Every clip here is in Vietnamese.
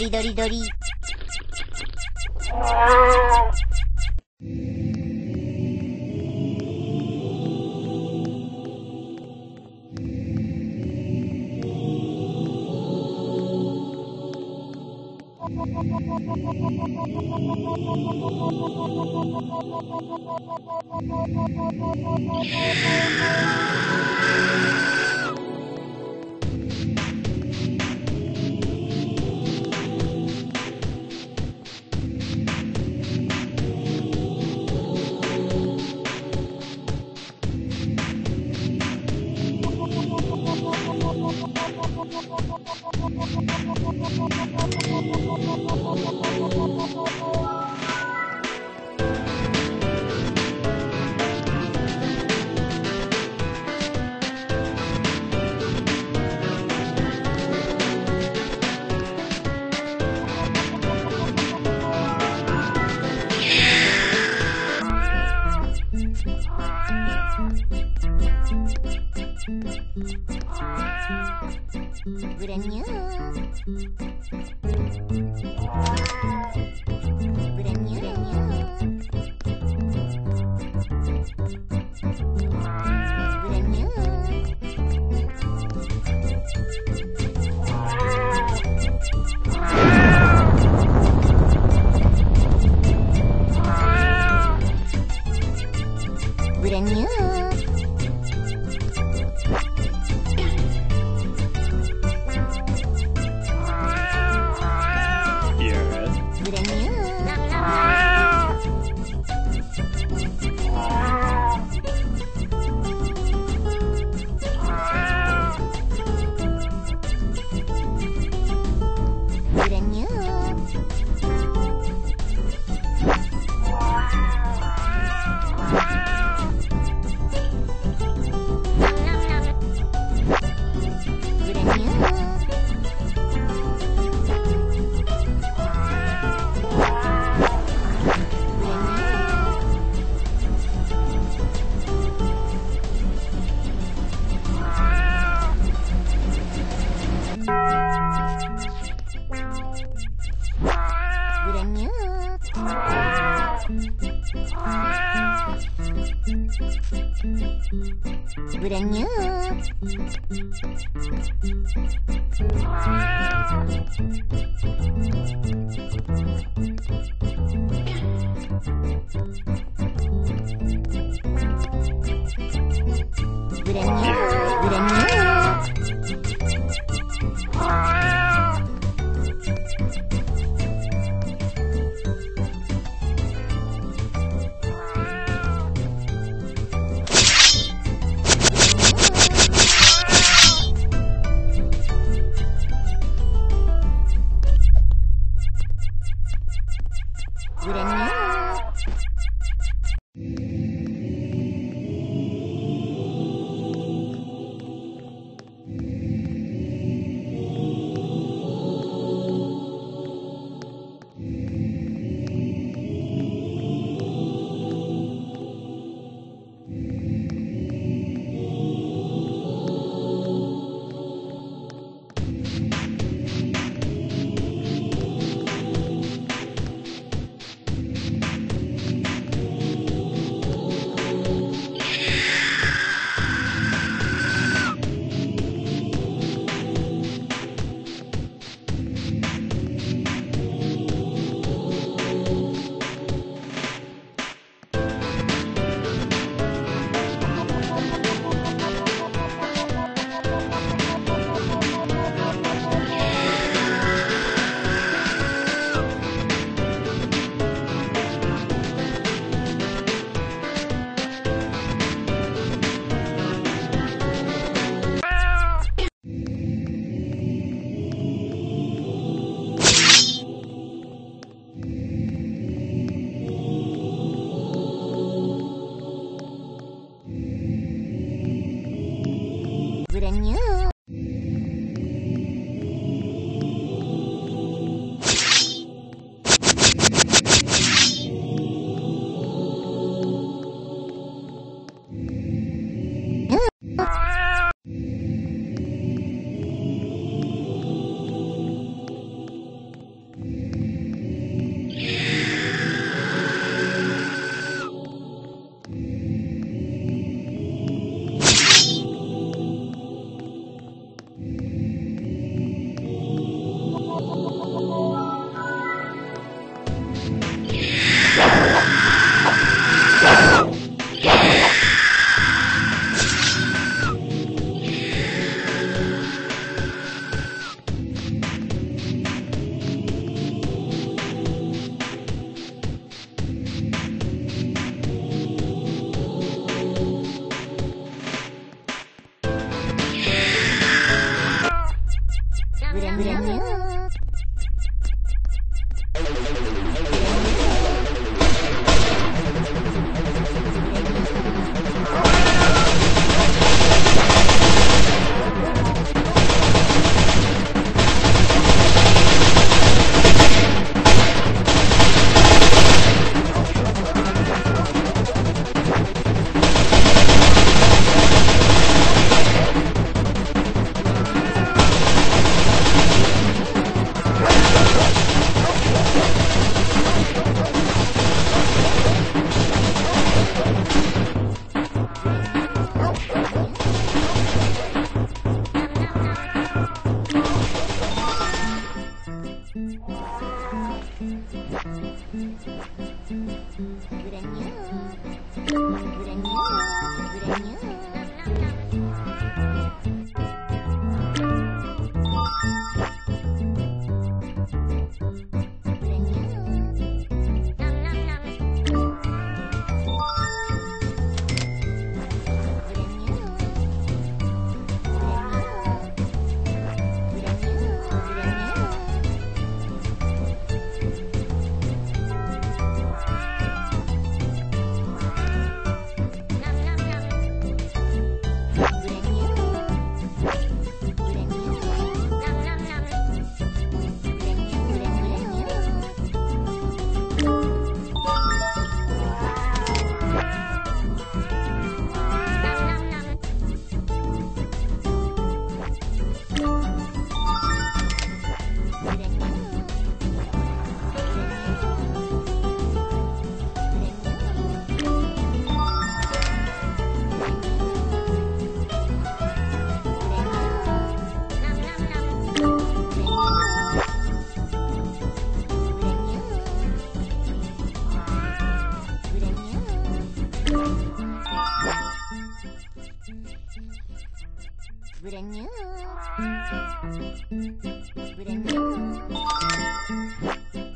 リドリドリドリ。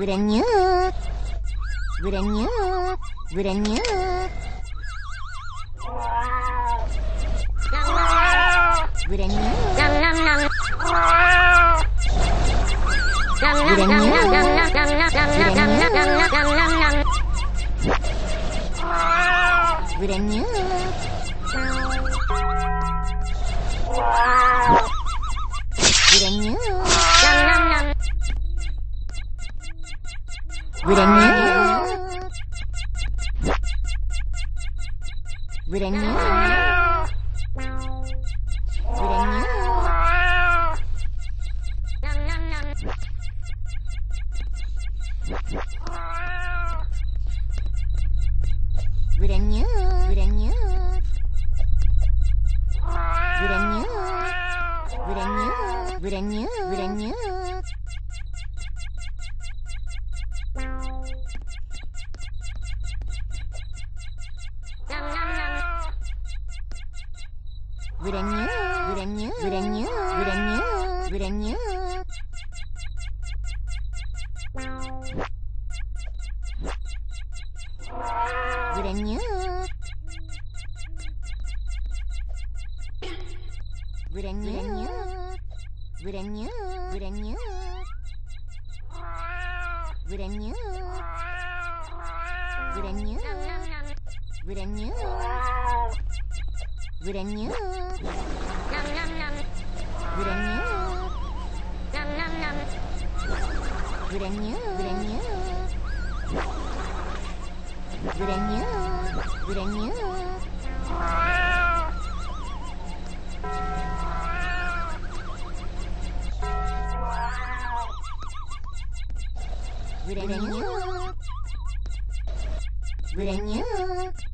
Гранёк, гранёк, гранёк. Гранёк. Гранёк. Гранёк. with a ah. new with a new Grandiose, grandiose, grandiose, grandiose, grandiose. Grandiose. Grandiose. Grandiose, grandiose. Grandiose. Grandiose. Grandiose. ずれにゅーランランランずれにゅーランランランずれにゅーずれにゅーずれにゅーずれにゅー Grenade. Grenade.